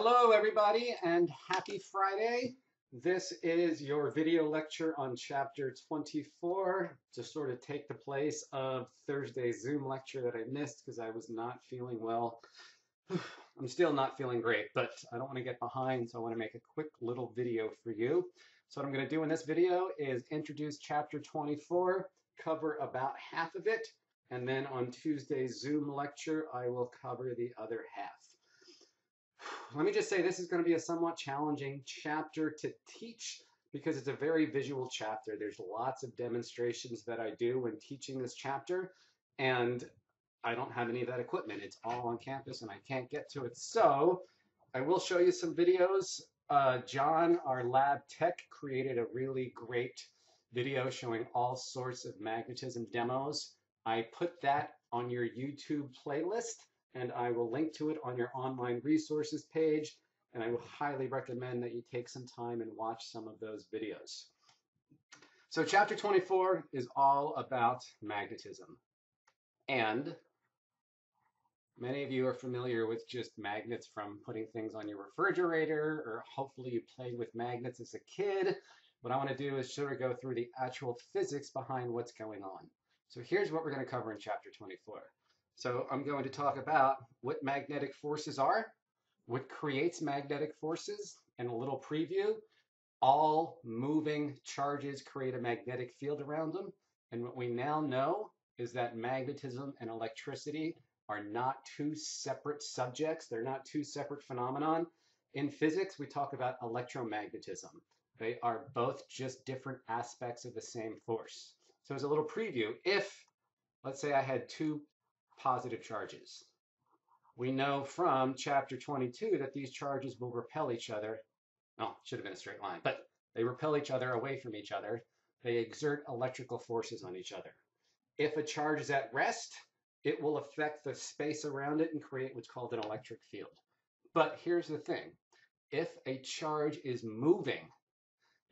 Hello everybody and happy Friday. This is your video lecture on chapter 24 to sort of take the place of Thursday's Zoom lecture that I missed because I was not feeling well. I'm still not feeling great, but I don't want to get behind, so I want to make a quick little video for you. So what I'm going to do in this video is introduce chapter 24, cover about half of it, and then on Tuesday's Zoom lecture, I will cover the other half. Let me just say this is going to be a somewhat challenging chapter to teach because it's a very visual chapter. There's lots of demonstrations that I do when teaching this chapter, and I don't have any of that equipment. It's all on campus, and I can't get to it. So I will show you some videos. Uh, John, our lab tech, created a really great video showing all sorts of magnetism demos. I put that on your YouTube playlist and I will link to it on your online resources page. And I will highly recommend that you take some time and watch some of those videos. So chapter 24 is all about magnetism. And many of you are familiar with just magnets from putting things on your refrigerator, or hopefully you played with magnets as a kid. What I want to do is sort of go through the actual physics behind what's going on. So here's what we're going to cover in chapter 24. So I'm going to talk about what magnetic forces are, what creates magnetic forces, and a little preview. All moving charges create a magnetic field around them. And what we now know is that magnetism and electricity are not two separate subjects. They're not two separate phenomenon. In physics, we talk about electromagnetism. They are both just different aspects of the same force. So as a little preview, if, let's say I had two positive charges, we know from chapter 22 that these charges will repel each other. No, it should have been a straight line, but they repel each other away from each other. They exert electrical forces on each other. If a charge is at rest, it will affect the space around it and create what's called an electric field. But here's the thing. If a charge is moving,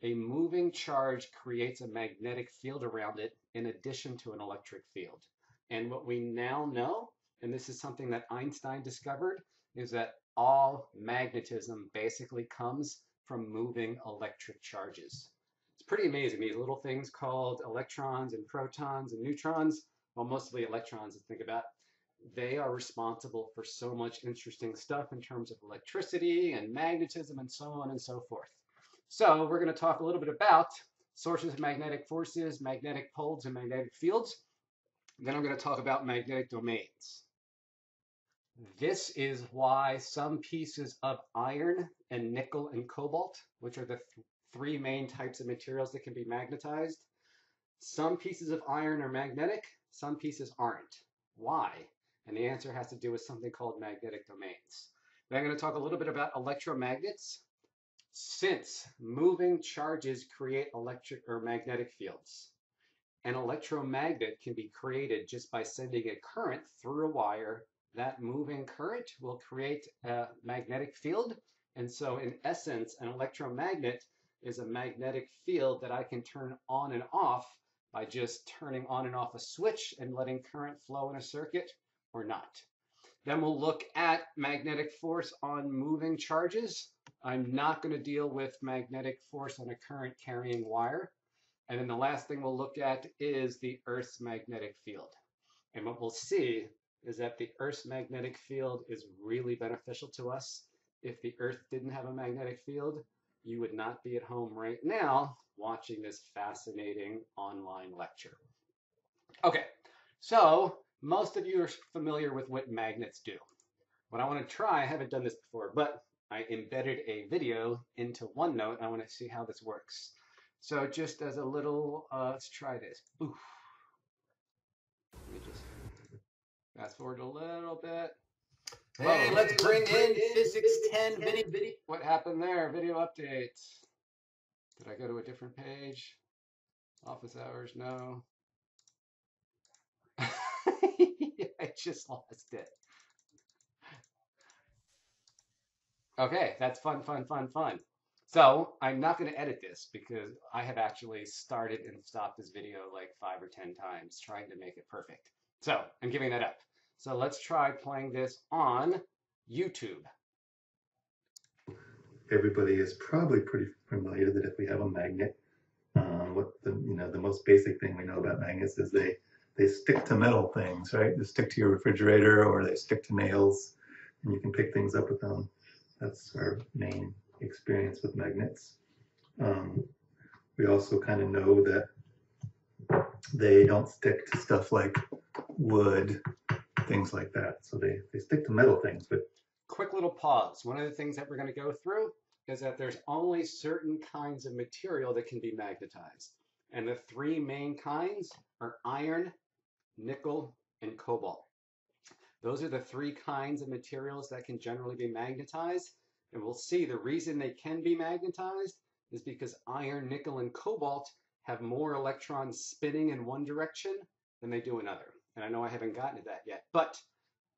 a moving charge creates a magnetic field around it in addition to an electric field. And what we now know, and this is something that Einstein discovered, is that all magnetism basically comes from moving electric charges. It's pretty amazing. These little things called electrons and protons and neutrons, well, mostly electrons to think about, they are responsible for so much interesting stuff in terms of electricity and magnetism and so on and so forth. So we're going to talk a little bit about sources of magnetic forces, magnetic poles, and magnetic fields. Then I'm going to talk about magnetic domains. This is why some pieces of iron and nickel and cobalt, which are the th three main types of materials that can be magnetized, some pieces of iron are magnetic, some pieces aren't. Why? And the answer has to do with something called magnetic domains. Then I'm going to talk a little bit about electromagnets since moving charges create electric or magnetic fields, an electromagnet can be created just by sending a current through a wire. That moving current will create a magnetic field. And so in essence, an electromagnet is a magnetic field that I can turn on and off by just turning on and off a switch and letting current flow in a circuit or not. Then we'll look at magnetic force on moving charges. I'm not going to deal with magnetic force on a current carrying wire. And then the last thing we'll look at is the Earth's magnetic field. And what we'll see is that the Earth's magnetic field is really beneficial to us. If the Earth didn't have a magnetic field, you would not be at home right now watching this fascinating online lecture. Okay, so most of you are familiar with what magnets do. What I want to try, I haven't done this before, but I embedded a video into OneNote. I want to see how this works. So just as a little, uh, let's try this. Oof. Let me just fast forward a little bit. Hey, let's bring in Physics 10 video. video. What happened there? Video update. Did I go to a different page? Office hours, no. I just lost it. Okay, that's fun, fun, fun, fun. So I'm not going to edit this because I have actually started and stopped this video like five or 10 times trying to make it perfect. So I'm giving that up. So let's try playing this on YouTube. everybody is probably pretty familiar that if we have a magnet, um, what the you know the most basic thing we know about magnets is they they stick to metal things, right? They stick to your refrigerator or they stick to nails, and you can pick things up with them. That's our main experience with magnets. Um, we also kind of know that they don't stick to stuff like wood, things like that. So they, they stick to metal things, but quick little pause. One of the things that we're going to go through is that there's only certain kinds of material that can be magnetized. And the three main kinds are iron, nickel, and cobalt. Those are the three kinds of materials that can generally be magnetized. And we'll see the reason they can be magnetized is because iron, nickel, and cobalt have more electrons spinning in one direction than they do another. And I know I haven't gotten to that yet, but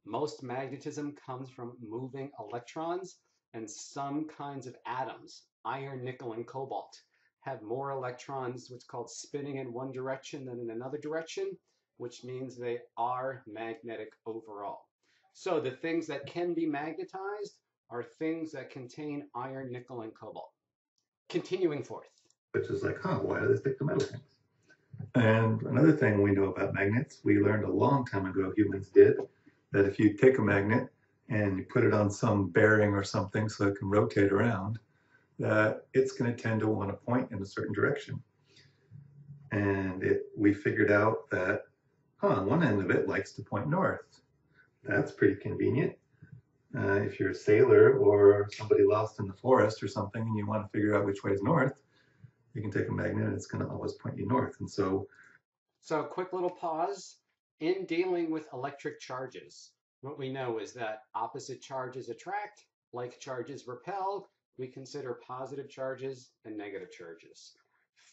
most magnetism comes from moving electrons and some kinds of atoms, iron, nickel, and cobalt, have more electrons, what's called spinning in one direction than in another direction, which means they are magnetic overall. So the things that can be magnetized are things that contain iron, nickel, and cobalt. Continuing forth. Which is like, huh, why do they stick to metal things? And another thing we know about magnets, we learned a long time ago, humans did, that if you take a magnet and you put it on some bearing or something so it can rotate around, that it's going to tend to want to point in a certain direction. And it, we figured out that, huh, one end of it likes to point north. That's pretty convenient. Uh, if you're a sailor or somebody lost in the forest or something and you want to figure out which way is north, you can take a magnet and it's going to always point you north. And so, so quick little pause. In dealing with electric charges, what we know is that opposite charges attract, like charges repel. We consider positive charges and negative charges.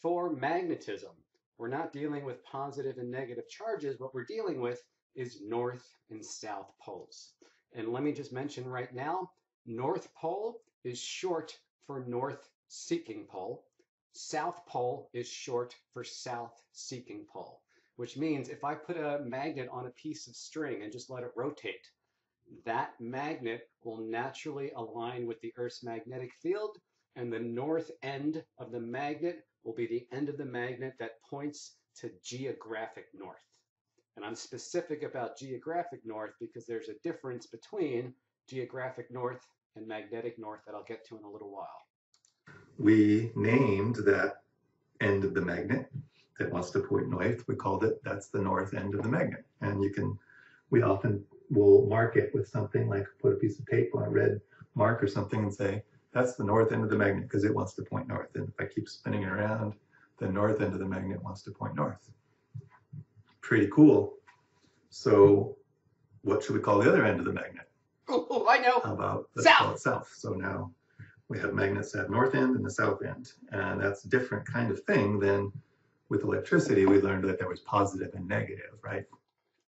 For magnetism, we're not dealing with positive and negative charges. What we're dealing with is north and south poles. And let me just mention right now, North Pole is short for North Seeking Pole. South Pole is short for South Seeking Pole, which means if I put a magnet on a piece of string and just let it rotate, that magnet will naturally align with the Earth's magnetic field, and the north end of the magnet will be the end of the magnet that points to geographic north. And I'm specific about geographic north because there's a difference between geographic north and magnetic north that I'll get to in a little while. We named that end of the magnet that wants to point north. We called it, that's the north end of the magnet. And you can, we often will mark it with something like put a piece of tape on a red mark or something and say, that's the north end of the magnet because it wants to point north. And if I keep spinning it around, the north end of the magnet wants to point north pretty cool. So what should we call the other end of the magnet? Oh, I know. How about let's south. call it south? So now we have magnets at north end and the south end. And that's a different kind of thing than with electricity. We learned that there was positive and negative, right?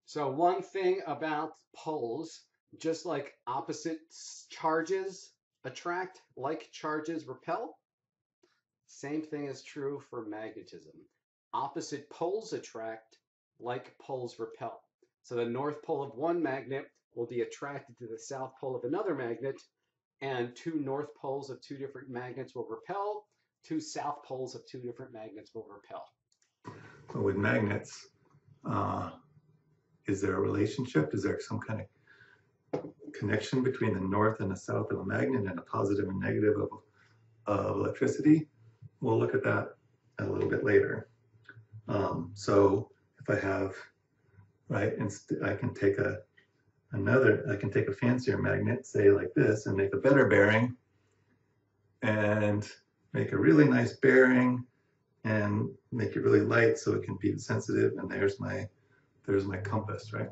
So one thing about poles, just like opposite charges attract, like charges repel, same thing is true for magnetism. Opposite poles attract, like poles repel. So the north pole of one magnet will be attracted to the south pole of another magnet, and two north poles of two different magnets will repel, two south poles of two different magnets will repel. So with magnets, uh, is there a relationship? Is there some kind of connection between the north and the south of a magnet and a positive and negative of, of electricity? We'll look at that a little bit later. Um, so if I have, right, and I can take a another, I can take a fancier magnet, say like this, and make a better bearing and make a really nice bearing and make it really light so it can be sensitive. And there's my, there's my compass, right?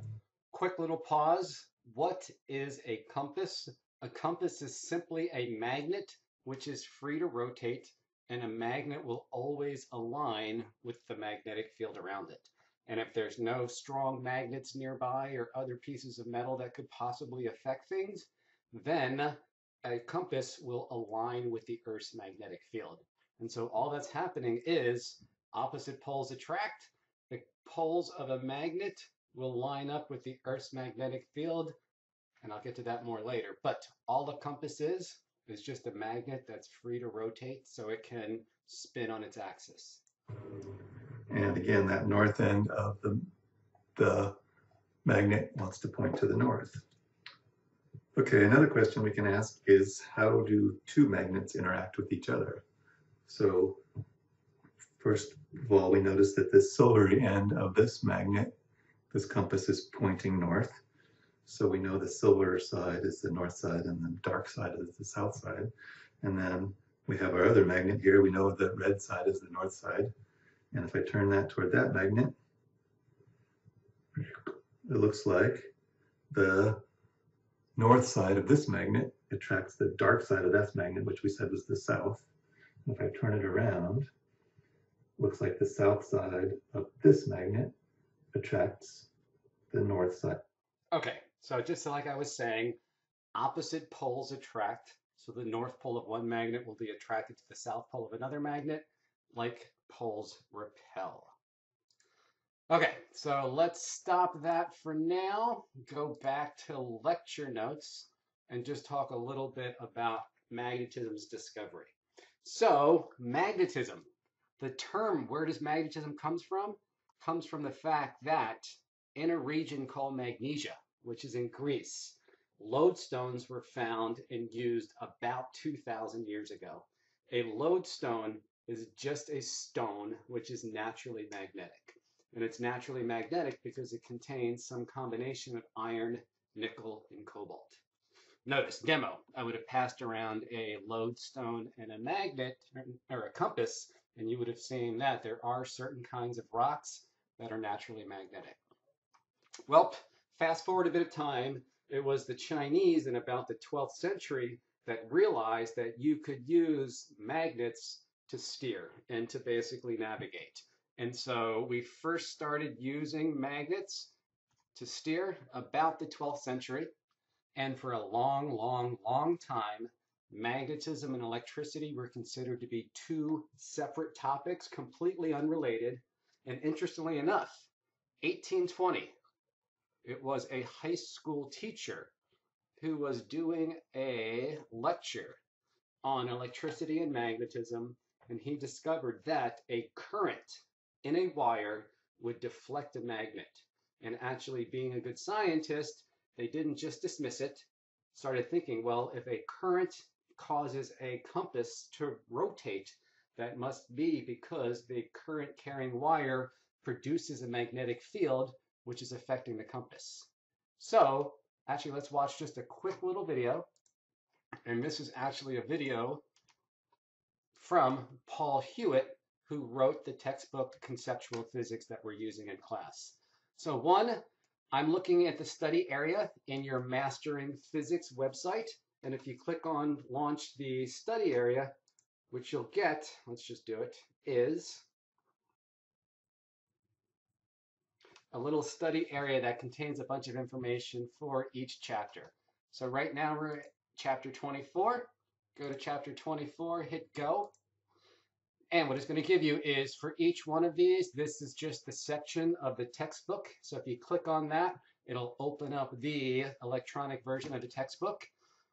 Quick little pause. What is a compass? A compass is simply a magnet which is free to rotate and a magnet will always align with the magnetic field around it. And if there's no strong magnets nearby or other pieces of metal that could possibly affect things, then a compass will align with the Earth's magnetic field. And so all that's happening is opposite poles attract. The poles of a magnet will line up with the Earth's magnetic field. And I'll get to that more later. But all the compass is, is just a magnet that's free to rotate so it can spin on its axis. And again, that north end of the, the magnet wants to point to the north. Okay, another question we can ask is how do two magnets interact with each other? So first of all, we notice that this silvery end of this magnet, this compass is pointing north. So we know the silver side is the north side and the dark side is the south side. And then we have our other magnet here. We know the red side is the north side. And if I turn that toward that magnet, it looks like the north side of this magnet attracts the dark side of that magnet, which we said was the south. And if I turn it around, looks like the south side of this magnet attracts the north side. Okay, so just like I was saying, opposite poles attract. So the north pole of one magnet will be attracted to the south pole of another magnet, like poles repel. Okay, so let's stop that for now. Go back to lecture notes and just talk a little bit about magnetism's discovery. So, magnetism. The term, where does magnetism comes from? Comes from the fact that in a region called Magnesia, which is in Greece, lodestones were found and used about 2,000 years ago. A lodestone is just a stone which is naturally magnetic. And it's naturally magnetic because it contains some combination of iron, nickel, and cobalt. Notice, demo, I would have passed around a lodestone and a magnet or a compass, and you would have seen that there are certain kinds of rocks that are naturally magnetic. Well, fast forward a bit of time, it was the Chinese in about the 12th century that realized that you could use magnets to steer and to basically navigate. And so we first started using magnets to steer about the 12th century. And for a long, long, long time, magnetism and electricity were considered to be two separate topics, completely unrelated. And interestingly enough, 1820, it was a high school teacher who was doing a lecture on electricity and magnetism, and he discovered that a current in a wire would deflect a magnet. And actually, being a good scientist, they didn't just dismiss it, started thinking, well, if a current causes a compass to rotate, that must be because the current carrying wire produces a magnetic field which is affecting the compass. So, actually, let's watch just a quick little video. And this is actually a video from Paul Hewitt, who wrote the textbook Conceptual Physics that we're using in class. So one, I'm looking at the study area in your Mastering Physics website. And if you click on Launch the Study Area, which you'll get, let's just do it, is a little study area that contains a bunch of information for each chapter. So right now we're at chapter 24. Go to chapter 24, hit go. And what it's going to give you is for each one of these, this is just the section of the textbook. So if you click on that, it'll open up the electronic version of the textbook.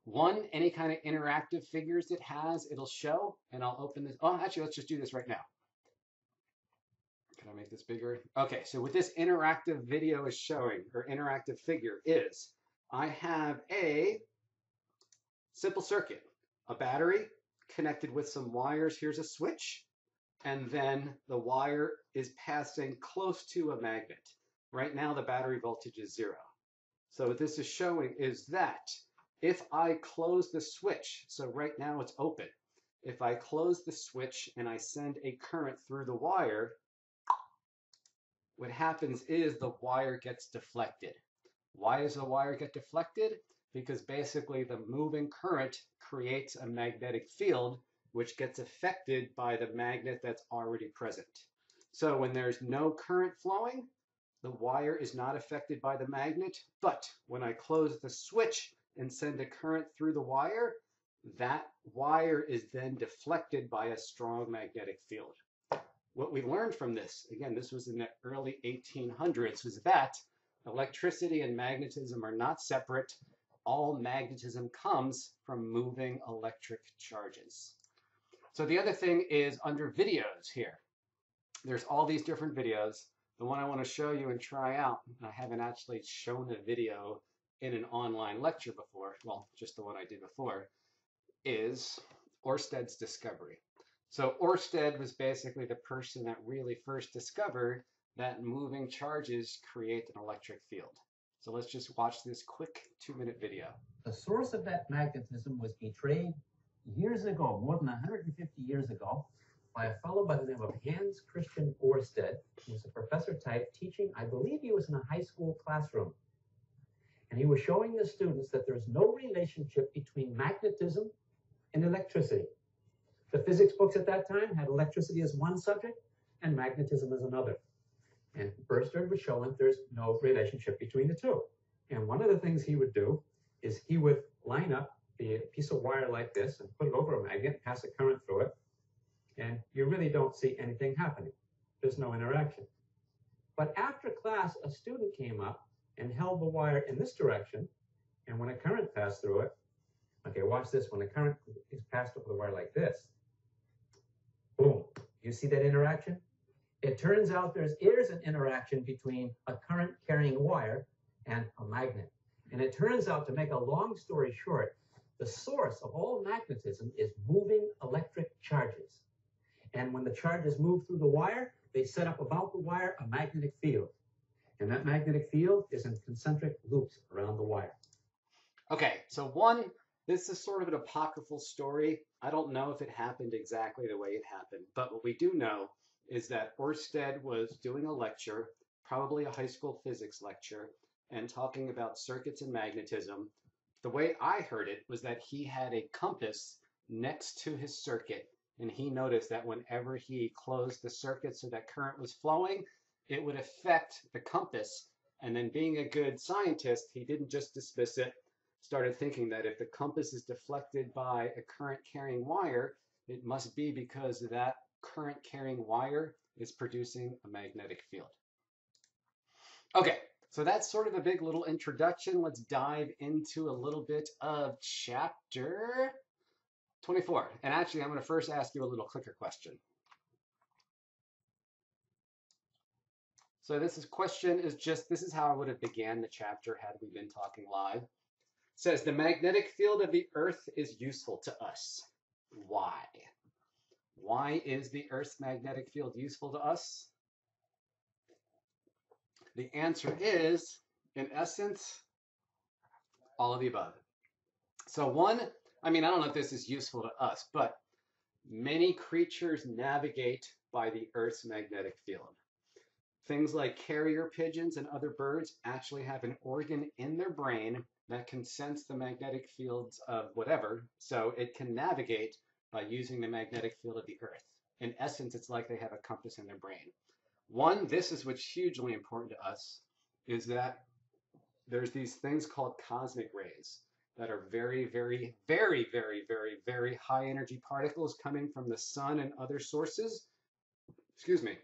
One, any kind of interactive figures it has, it'll show. And I'll open this. Oh, actually, let's just do this right now. Can I make this bigger? Okay, so what this interactive video is showing, or interactive figure, is I have a simple circuit, a battery connected with some wires. Here's a switch and then the wire is passing close to a magnet. Right now the battery voltage is zero. So what this is showing is that if I close the switch, so right now it's open, if I close the switch and I send a current through the wire, what happens is the wire gets deflected. Why does the wire get deflected? Because basically the moving current creates a magnetic field which gets affected by the magnet that's already present. So when there's no current flowing, the wire is not affected by the magnet, but when I close the switch and send a current through the wire, that wire is then deflected by a strong magnetic field. What we learned from this, again, this was in the early 1800s, was that electricity and magnetism are not separate. All magnetism comes from moving electric charges. So the other thing is under videos here. There's all these different videos. The one I want to show you and try out, I haven't actually shown a video in an online lecture before, well, just the one I did before, is Orsted's discovery. So Orsted was basically the person that really first discovered that moving charges create an electric field. So let's just watch this quick two minute video. The source of that magnetism was betrayed years ago, more than 150 years ago, by a fellow by the name of Hans Christian Oersted, who was a professor type teaching, I believe he was in a high school classroom. And he was showing the students that there's no relationship between magnetism and electricity. The physics books at that time had electricity as one subject and magnetism as another. And Oersted was showing there's no relationship between the two. And one of the things he would do is he would line up the piece of wire like this and put it over a magnet, pass a current through it, and you really don't see anything happening. There's no interaction. But after class, a student came up and held the wire in this direction, and when a current passed through it, okay, watch this, when a current is passed over the wire like this, boom, you see that interaction? It turns out there's an interaction between a current carrying wire and a magnet. And it turns out, to make a long story short, the source of all magnetism is moving electric charges. And when the charges move through the wire, they set up about the wire a magnetic field. And that magnetic field is in concentric loops around the wire. Okay, so one, this is sort of an apocryphal story. I don't know if it happened exactly the way it happened, but what we do know is that Oersted was doing a lecture, probably a high school physics lecture, and talking about circuits and magnetism. The way I heard it was that he had a compass next to his circuit, and he noticed that whenever he closed the circuit so that current was flowing, it would affect the compass. And then, being a good scientist, he didn't just dismiss it, started thinking that if the compass is deflected by a current carrying wire, it must be because of that current carrying wire is producing a magnetic field. Okay, so that's sort of a big little introduction. Let's dive into a little bit of chapter 24. And actually, I'm going to first ask you a little clicker question. So this is question is just, this is how I would have began the chapter had we been talking live. It says, the magnetic field of the earth is useful to us. Why? Why is the Earth's magnetic field useful to us? The answer is, in essence, all of the above. So one, I mean, I don't know if this is useful to us, but many creatures navigate by the Earth's magnetic field. Things like carrier pigeons and other birds actually have an organ in their brain that can sense the magnetic fields of whatever, so it can navigate by using the magnetic field of the Earth. In essence, it's like they have a compass in their brain. One, this is what's hugely important to us, is that there's these things called cosmic rays that are very, very, very, very, very, very high energy particles coming from the sun and other sources. Excuse me.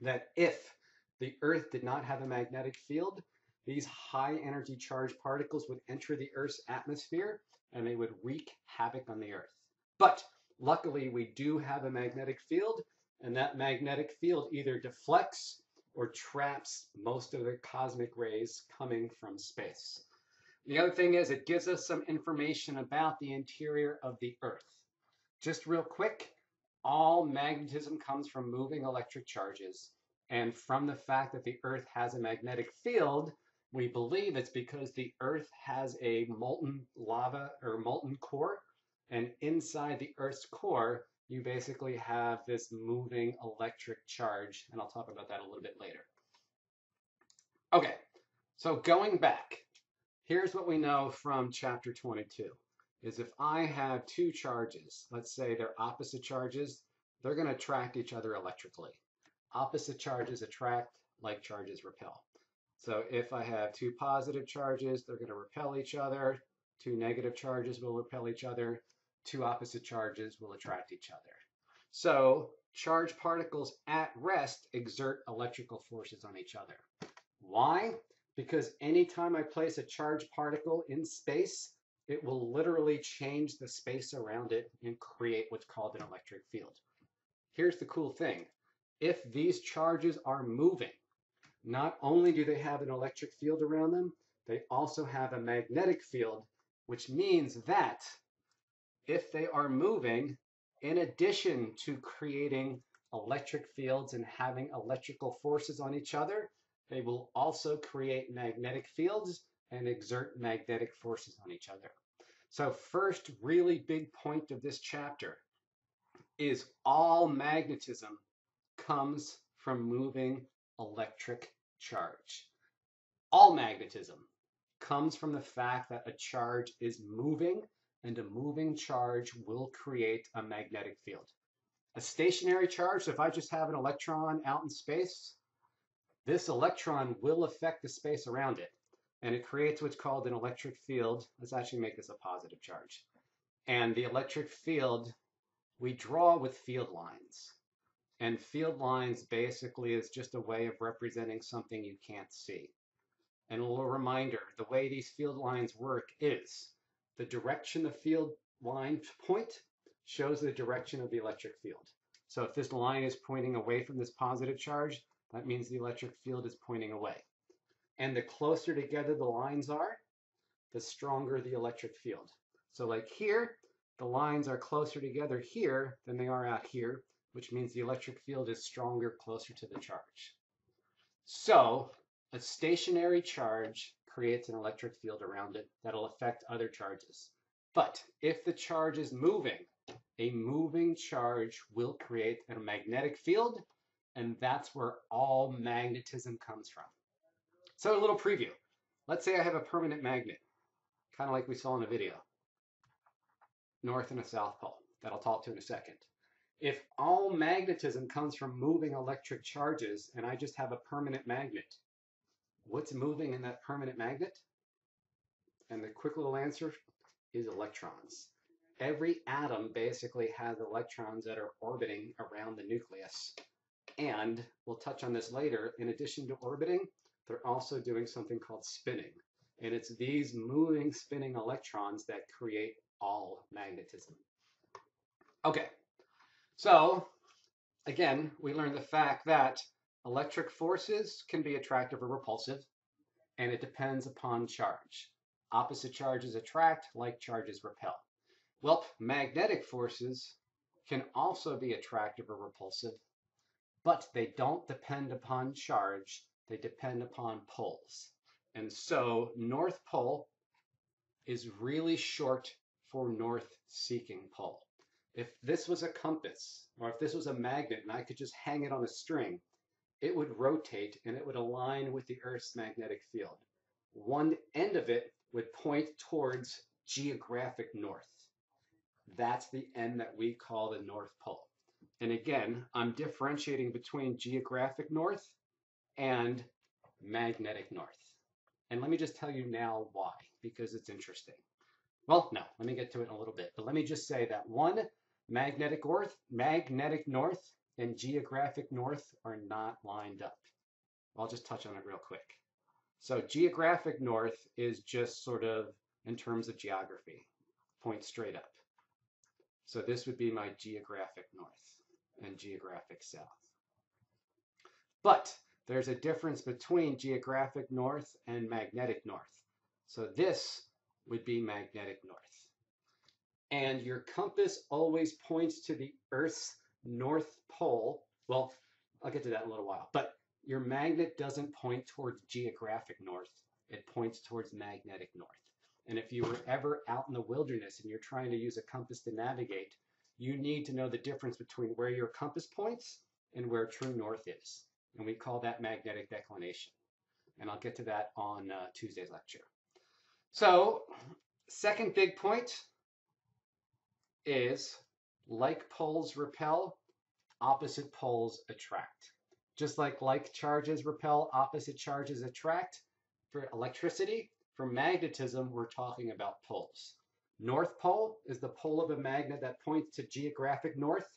That if the Earth did not have a magnetic field, these high energy charged particles would enter the Earth's atmosphere and they would wreak havoc on the Earth. But Luckily, we do have a magnetic field, and that magnetic field either deflects or traps most of the cosmic rays coming from space. The other thing is it gives us some information about the interior of the Earth. Just real quick, all magnetism comes from moving electric charges. And from the fact that the Earth has a magnetic field, we believe it's because the Earth has a molten lava or molten core and inside the Earth's core, you basically have this moving electric charge, and I'll talk about that a little bit later. Okay, so going back, here's what we know from chapter 22, is if I have two charges, let's say they're opposite charges, they're going to attract each other electrically. Opposite charges attract, like charges repel. So if I have two positive charges, they're going to repel each other. Two negative charges will repel each other two opposite charges will attract each other. So charged particles at rest exert electrical forces on each other. Why? because anytime I place a charged particle in space, it will literally change the space around it and create what's called an electric field. Here's the cool thing. If these charges are moving, not only do they have an electric field around them, they also have a magnetic field, which means that if they are moving, in addition to creating electric fields and having electrical forces on each other, they will also create magnetic fields and exert magnetic forces on each other. So first really big point of this chapter is all magnetism comes from moving electric charge. All magnetism comes from the fact that a charge is moving and a moving charge will create a magnetic field. A stationary charge, so if I just have an electron out in space, this electron will affect the space around it and it creates what's called an electric field. Let's actually make this a positive charge. And the electric field we draw with field lines. And field lines basically is just a way of representing something you can't see. And a little reminder, the way these field lines work is the direction the field line point shows the direction of the electric field. So if this line is pointing away from this positive charge, that means the electric field is pointing away. And the closer together the lines are, the stronger the electric field. So like here, the lines are closer together here than they are out here, which means the electric field is stronger closer to the charge. So a stationary charge creates an electric field around it that'll affect other charges. But if the charge is moving, a moving charge will create a magnetic field, and that's where all magnetism comes from. So a little preview. Let's say I have a permanent magnet, kind of like we saw in the video north and a south pole that I'll talk to in a second. If all magnetism comes from moving electric charges and I just have a permanent magnet, what's moving in that permanent magnet? And the quick little answer is electrons. Every atom basically has electrons that are orbiting around the nucleus. And we'll touch on this later, in addition to orbiting, they're also doing something called spinning. And it's these moving, spinning electrons that create all magnetism. Okay, so again, we learned the fact that electric forces can be attractive or repulsive, and it depends upon charge. Opposite charges attract, like charges repel. Well, magnetic forces can also be attractive or repulsive, but they don't depend upon charge, they depend upon poles. And so North Pole is really short for north seeking pole. If this was a compass, or if this was a magnet and I could just hang it on a string, it would rotate and it would align with the Earth's magnetic field. One end of it would point towards geographic north. That's the end that we call the North Pole. And again, I'm differentiating between geographic north and magnetic north. And let me just tell you now why, because it's interesting. Well, no, let me get to it in a little bit. But let me just say that one, magnetic north, magnetic north and geographic north are not lined up. I'll just touch on it real quick. So geographic north is just sort of in terms of geography, point straight up. So this would be my geographic north and geographic south. But there's a difference between geographic north and magnetic north. So this would be magnetic north. And your compass always points to the Earth's north pole. Well, I'll get to that in a little while. But your magnet doesn't point towards geographic north. It points towards magnetic north. And if you were ever out in the wilderness and you're trying to use a compass to navigate, you need to know the difference between where your compass points and where true north is. And we call that magnetic declination. And I'll get to that on uh, Tuesday's lecture. So, second big point is like poles repel, opposite poles attract. Just like like charges repel, opposite charges attract. For electricity, for magnetism, we're talking about poles. North pole is the pole of a magnet that points to geographic north.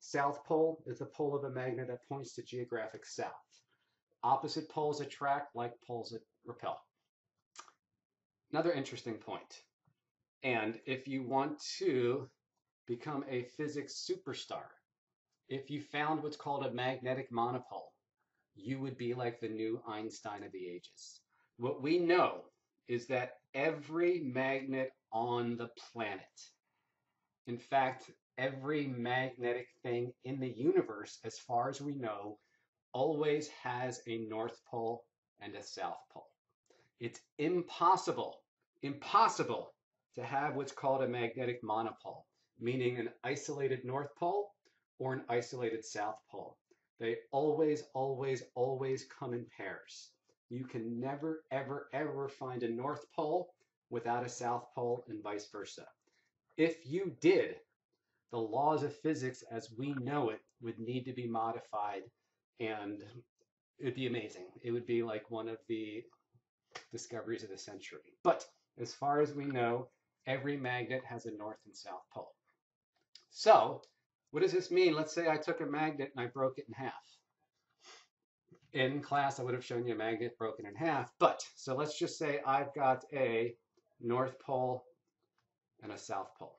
South pole is the pole of a magnet that points to geographic south. Opposite poles attract, like poles repel. Another interesting point. And if you want to become a physics superstar, if you found what's called a magnetic monopole, you would be like the new Einstein of the ages. What we know is that every magnet on the planet, in fact, every magnetic thing in the universe, as far as we know, always has a north pole and a south pole. It's impossible, impossible to have what's called a magnetic monopole, meaning an isolated north pole or an isolated south pole. They always, always, always come in pairs. You can never, ever, ever find a north pole without a south pole and vice versa. If you did, the laws of physics as we know it would need to be modified and it would be amazing. It would be like one of the discoveries of the century. But as far as we know, every magnet has a north and south pole. So what does this mean? Let's say I took a magnet and I broke it in half. In class, I would have shown you a magnet broken in half. But, so let's just say I've got a north pole and a south pole.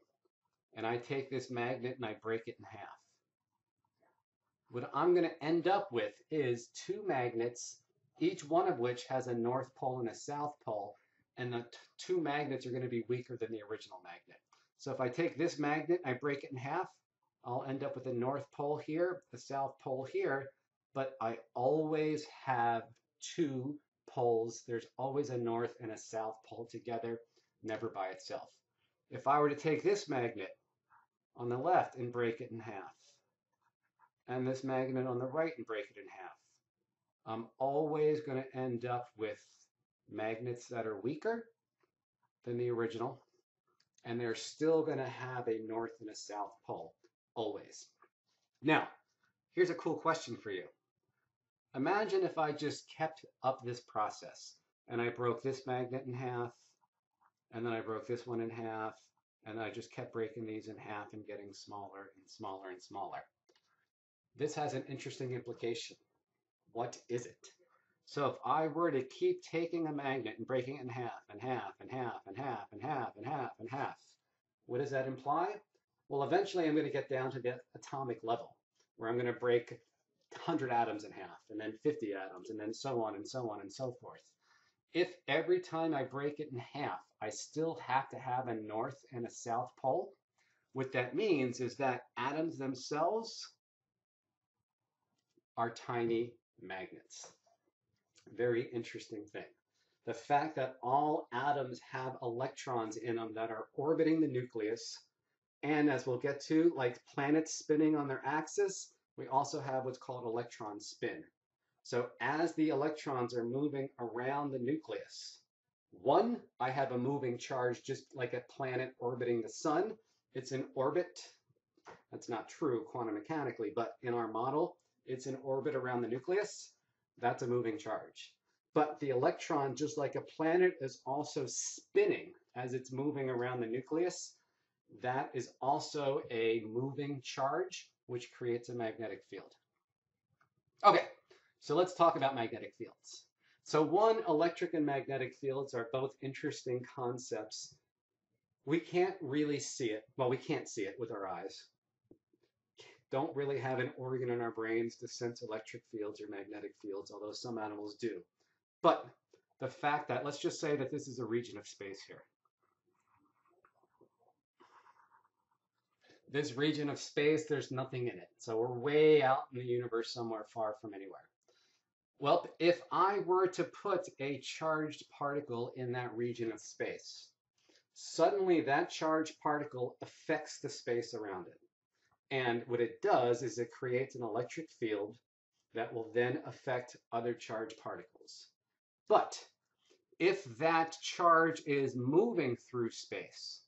And I take this magnet and I break it in half. What I'm going to end up with is two magnets, each one of which has a north pole and a south pole. And the two magnets are going to be weaker than the original magnet. So if I take this magnet, I break it in half, I'll end up with a north pole here, a south pole here, but I always have two poles. There's always a north and a south pole together, never by itself. If I were to take this magnet on the left and break it in half, and this magnet on the right and break it in half, I'm always going to end up with magnets that are weaker than the original, and they're still going to have a north and a south pole always. Now, here's a cool question for you. Imagine if I just kept up this process and I broke this magnet in half, and then I broke this one in half, and I just kept breaking these in half and getting smaller and smaller and smaller. This has an interesting implication. What is it? So if I were to keep taking a magnet and breaking it in half and half and half and half and half and half and half, what does that imply? Well, eventually I'm going to get down to the atomic level where I'm going to break 100 atoms in half and then 50 atoms and then so on and so on and so forth. If every time I break it in half, I still have to have a north and a south pole, what that means is that atoms themselves are tiny magnets. Very interesting thing. The fact that all atoms have electrons in them that are orbiting the nucleus and as we'll get to, like planets spinning on their axis, we also have what's called electron spin. So as the electrons are moving around the nucleus, one, I have a moving charge just like a planet orbiting the sun. It's in orbit. That's not true quantum mechanically, but in our model, it's in orbit around the nucleus. That's a moving charge. But the electron, just like a planet, is also spinning as it's moving around the nucleus. That is also a moving charge, which creates a magnetic field. Okay, so let's talk about magnetic fields. So one, electric and magnetic fields are both interesting concepts. We can't really see it. Well, we can't see it with our eyes. Don't really have an organ in our brains to sense electric fields or magnetic fields, although some animals do. But the fact that, let's just say that this is a region of space here. this region of space, there's nothing in it. So we're way out in the universe somewhere far from anywhere. Well, if I were to put a charged particle in that region of space, suddenly that charged particle affects the space around it. And what it does is it creates an electric field that will then affect other charged particles. But if that charge is moving through space,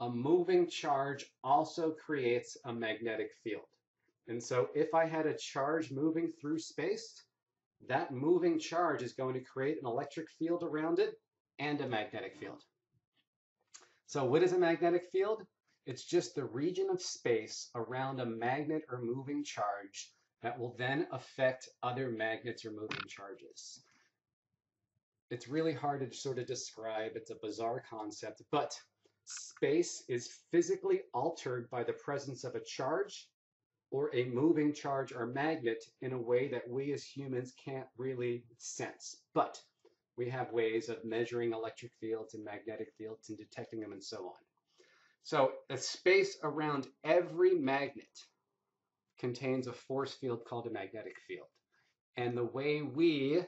a moving charge also creates a magnetic field. And so if I had a charge moving through space, that moving charge is going to create an electric field around it and a magnetic field. So what is a magnetic field? It's just the region of space around a magnet or moving charge that will then affect other magnets or moving charges. it's really hard to sort of describe. It's a bizarre concept, but space is physically altered by the presence of a charge or a moving charge or magnet in a way that we as humans can't really sense. But we have ways of measuring electric fields and magnetic fields and detecting them and so on. So the space around every magnet contains a force field called a magnetic field. And the way we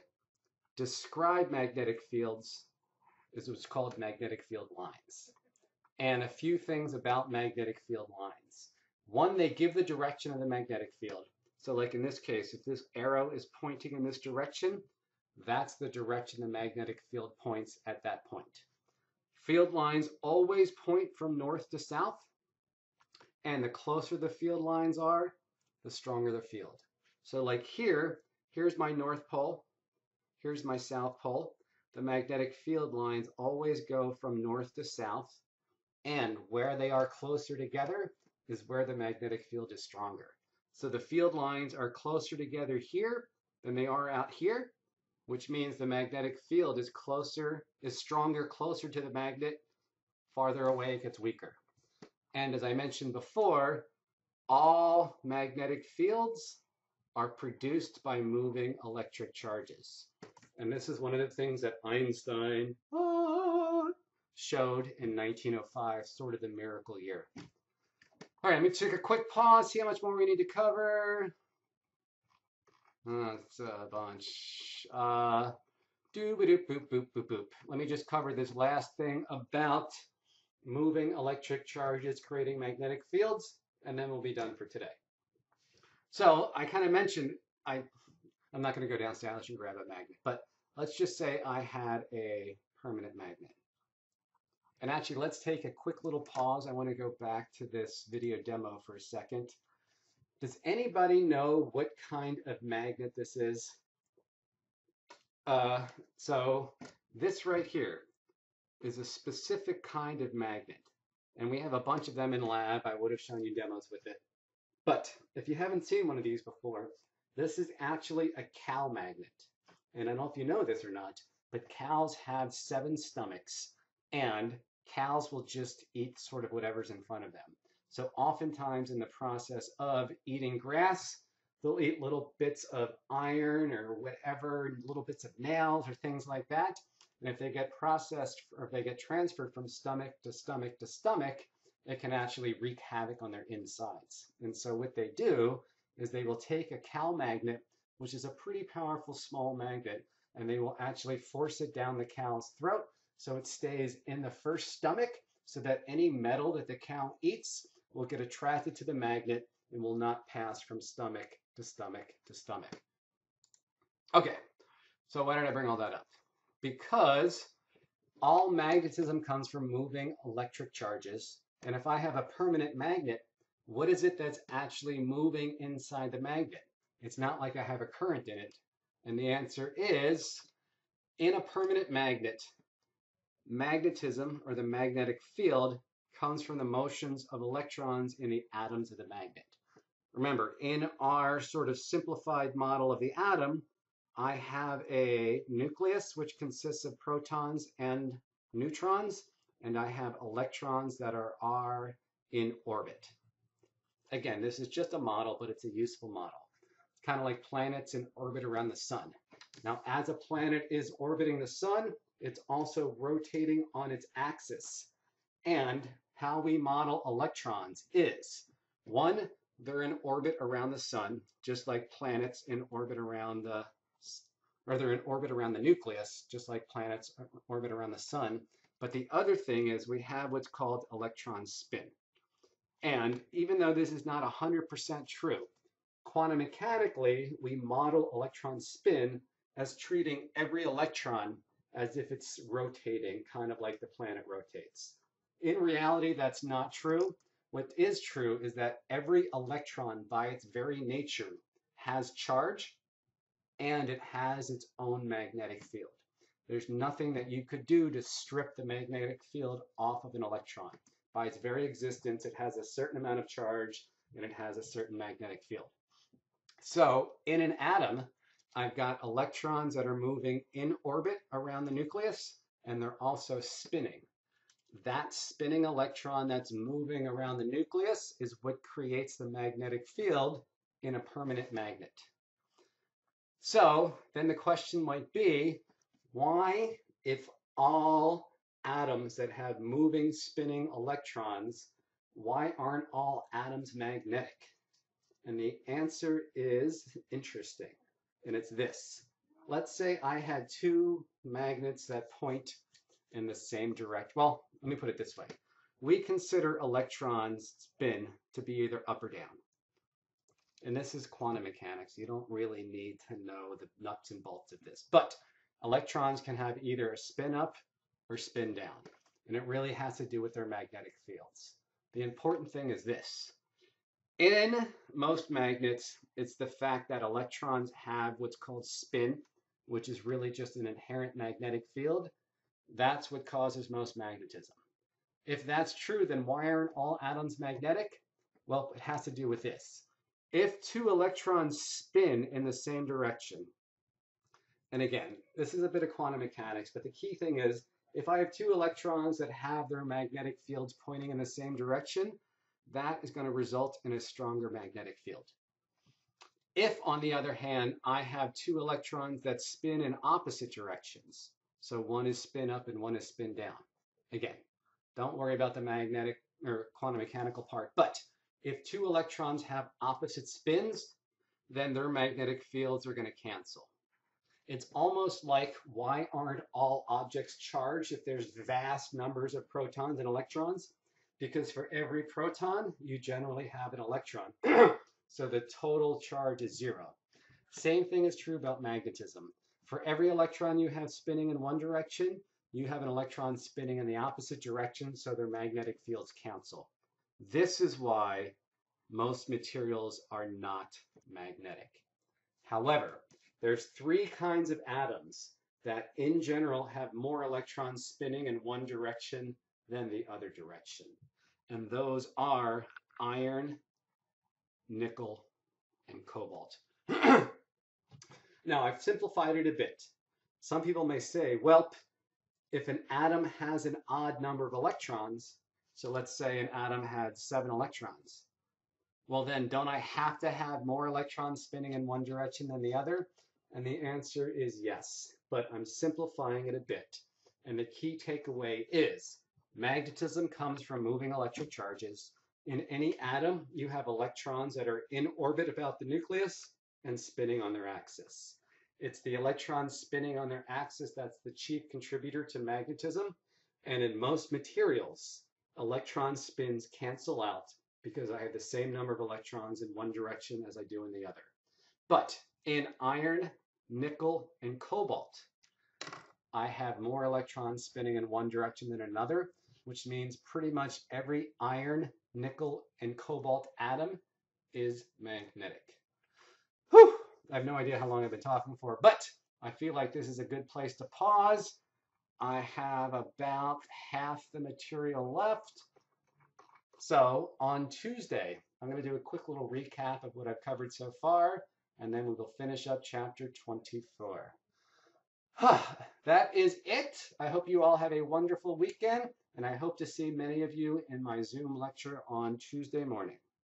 describe magnetic fields is what's called magnetic field lines. And a few things about magnetic field lines. One, they give the direction of the magnetic field. So like in this case, if this arrow is pointing in this direction, that's the direction the magnetic field points at that point. Field lines always point from north to south, and the closer the field lines are, the stronger the field. So like here, here's my north pole, here's my south pole. The magnetic field lines always go from north to south, and where they are closer together is where the magnetic field is stronger. So the field lines are closer together here than they are out here, which means the magnetic field is closer, is stronger closer to the magnet, farther away it gets weaker. And as I mentioned before, all magnetic fields are produced by moving electric charges. And this is one of the things that Einstein ah, showed in 1905, sort of the miracle year. All right, let me take a quick pause, see how much more we need to cover. It's a bunch. Uh, doo boop, boop, boop, boop. Let me just cover this last thing about moving electric charges, creating magnetic fields, and then we'll be done for today. So I kind of mentioned, I, I'm not going to go downstairs and grab a magnet, but let's just say I had a permanent magnet. And actually, let's take a quick little pause. I want to go back to this video demo for a second. Does anybody know what kind of magnet this is? Uh, so this right here is a specific kind of magnet. And we have a bunch of them in lab. I would have shown you demos with it. But if you haven't seen one of these before, this is actually a cow magnet. And I don't know if you know this or not, but cows have seven stomachs and cows will just eat sort of whatever's in front of them. So oftentimes in the process of eating grass, they'll eat little bits of iron or whatever, little bits of nails or things like that. And if they get processed or if they get transferred from stomach to stomach to stomach, it can actually wreak havoc on their insides. And so what they do is they will take a cow magnet, which is a pretty powerful small magnet, and they will actually force it down the cow's throat so it stays in the first stomach so that any metal that the cow eats will get attracted to the magnet and will not pass from stomach to stomach to stomach. Okay, so why did I bring all that up? Because all magnetism comes from moving electric charges. And if I have a permanent magnet, what is it that's actually moving inside the magnet? It's not like I have a current in it. And the answer is, in a permanent magnet, magnetism or the magnetic field comes from the motions of electrons in the atoms of the magnet. Remember, in our sort of simplified model of the atom, I have a nucleus which consists of protons and neutrons, and I have electrons that are, are in orbit. Again, this is just a model, but it's a useful model. It's kind of like planets in orbit around the sun. Now, as a planet is orbiting the sun, it's also rotating on its axis. And how we model electrons is one, they're in orbit around the sun, just like planets in orbit around the, or they're in orbit around the nucleus, just like planets orbit around the sun. But the other thing is we have what's called electron spin. And even though this is not 100% true, quantum mechanically, we model electron spin as treating every electron as if it's rotating, kind of like the planet rotates. In reality, that's not true. What is true is that every electron, by its very nature, has charge and it has its own magnetic field. There's nothing that you could do to strip the magnetic field off of an electron. By its very existence, it has a certain amount of charge and it has a certain magnetic field. So in an atom, I've got electrons that are moving in orbit around the nucleus, and they're also spinning. That spinning electron that's moving around the nucleus is what creates the magnetic field in a permanent magnet. So then the question might be, why, if all atoms that have moving spinning electrons, why aren't all atoms magnetic? And the answer is interesting, and it's this. Let's say I had two magnets that point in the same direction. Well, let me put it this way. We consider electrons spin to be either up or down. And this is quantum mechanics. You don't really need to know the nuts and bolts of this. But electrons can have either a spin up or spin down. And it really has to do with their magnetic fields. The important thing is this. In most magnets, it's the fact that electrons have what's called spin, which is really just an inherent magnetic field. That's what causes most magnetism. If that's true, then why aren't all atoms magnetic? Well, it has to do with this. If two electrons spin in the same direction, and again, this is a bit of quantum mechanics, but the key thing is if I have two electrons that have their magnetic fields pointing in the same direction, that is going to result in a stronger magnetic field. If, on the other hand, I have two electrons that spin in opposite directions, so one is spin up and one is spin down. Again, don't worry about the magnetic or quantum mechanical part, but if two electrons have opposite spins, then their magnetic fields are going to cancel. It's almost like why aren't all objects charged if there's vast numbers of protons and electrons? Because for every proton, you generally have an electron. so the total charge is zero. Same thing is true about magnetism. For every electron you have spinning in one direction, you have an electron spinning in the opposite direction, so their magnetic fields cancel. This is why most materials are not magnetic. However, there's three kinds of atoms that in general have more electrons spinning in one direction than the other direction. And those are iron, nickel, and cobalt. now, I've simplified it a bit. Some people may say, well, if an atom has an odd number of electrons, so let's say an atom had seven electrons, well then don't I have to have more electrons spinning in one direction than the other? And the answer is yes, but I'm simplifying it a bit. And the key takeaway is magnetism comes from moving electric charges. In any atom, you have electrons that are in orbit about the nucleus and spinning on their axis. It's the electrons spinning on their axis that's the chief contributor to magnetism. And in most materials, electron spins cancel out because I have the same number of electrons in one direction as I do in the other. But in iron, nickel, and cobalt, I have more electrons spinning in one direction than another, which means pretty much every iron, nickel, and cobalt atom is magnetic. I have no idea how long I've been talking for, but I feel like this is a good place to pause. I have about half the material left. So on Tuesday, I'm going to do a quick little recap of what I've covered so far and then we will finish up chapter 24. that is it. I hope you all have a wonderful weekend, and I hope to see many of you in my Zoom lecture on Tuesday morning.